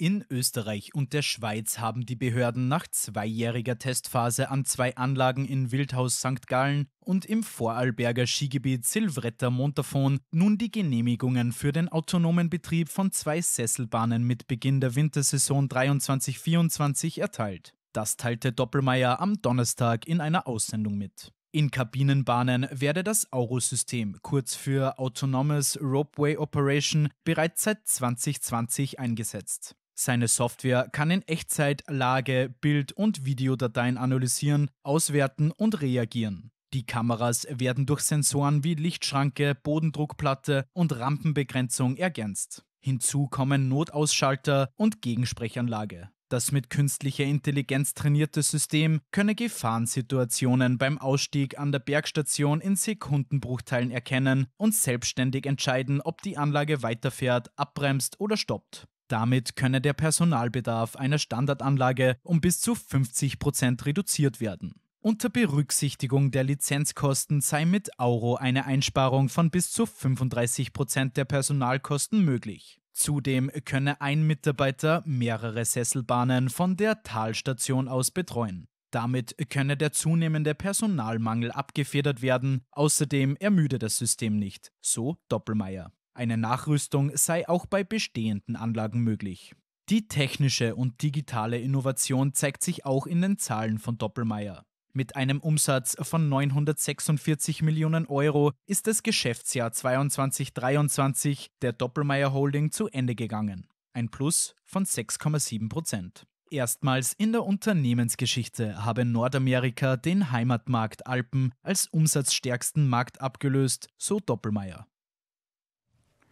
In Österreich und der Schweiz haben die Behörden nach zweijähriger Testphase an zwei Anlagen in Wildhaus St. Gallen und im Vorarlberger Skigebiet Silvretta Montafon nun die Genehmigungen für den autonomen Betrieb von zwei Sesselbahnen mit Beginn der Wintersaison 23-24 erteilt. Das teilte Doppelmeier am Donnerstag in einer Aussendung mit. In Kabinenbahnen werde das Auro-System, kurz für Autonomous Ropeway Operation, bereits seit 2020 eingesetzt. Seine Software kann in Echtzeit Lage, Bild- und Videodateien analysieren, auswerten und reagieren. Die Kameras werden durch Sensoren wie Lichtschranke, Bodendruckplatte und Rampenbegrenzung ergänzt. Hinzu kommen Notausschalter und Gegensprechanlage. Das mit künstlicher Intelligenz trainierte System könne Gefahrensituationen beim Ausstieg an der Bergstation in Sekundenbruchteilen erkennen und selbstständig entscheiden, ob die Anlage weiterfährt, abbremst oder stoppt. Damit könne der Personalbedarf einer Standardanlage um bis zu 50 Prozent reduziert werden. Unter Berücksichtigung der Lizenzkosten sei mit Auro eine Einsparung von bis zu 35 Prozent der Personalkosten möglich. Zudem könne ein Mitarbeiter mehrere Sesselbahnen von der Talstation aus betreuen. Damit könne der zunehmende Personalmangel abgefedert werden, außerdem ermüde das System nicht, so Doppelmeier. Eine Nachrüstung sei auch bei bestehenden Anlagen möglich. Die technische und digitale Innovation zeigt sich auch in den Zahlen von Doppelmeier. Mit einem Umsatz von 946 Millionen Euro ist das Geschäftsjahr 2022-23 der Doppelmeier Holding zu Ende gegangen. Ein Plus von 6,7 Prozent. Erstmals in der Unternehmensgeschichte habe Nordamerika den Heimatmarkt Alpen als umsatzstärksten Markt abgelöst, so Doppelmeier.